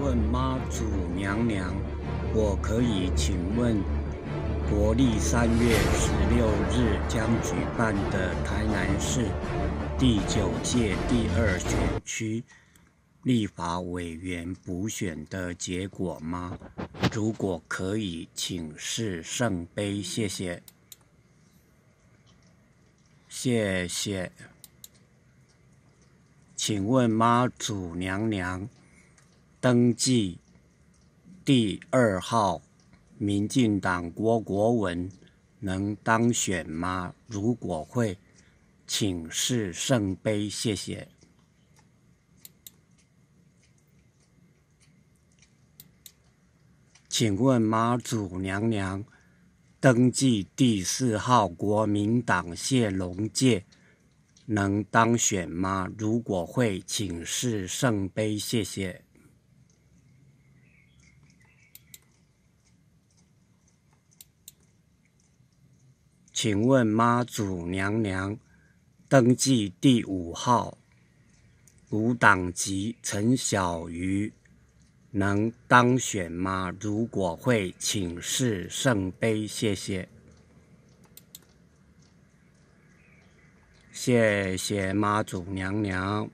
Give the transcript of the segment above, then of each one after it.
问妈祖娘娘，我可以请问，国历三月十六日将举办的台南市第九届第二选区立法委员补选的结果吗？如果可以，请示圣杯，谢谢。谢谢。请问妈祖娘娘？登记第二号，民进党郭国文能当选吗？如果会，请示圣杯，谢谢。请问妈祖娘娘，登记第四号国民党谢龙介能当选吗？如果会，请示圣杯，谢谢。请问妈祖娘娘，登记第五号无党籍陈小瑜能当选吗？如果会，请示圣杯，谢谢。谢谢妈祖娘娘。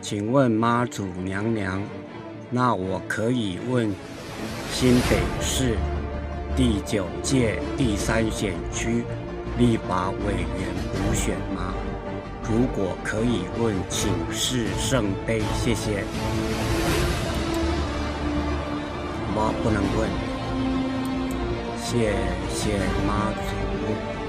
请问妈祖娘娘，那我可以问新北市？第九届第三选区立法委员补选吗？如果可以问，请示圣杯，谢谢。妈不能问，谢谢妈祖。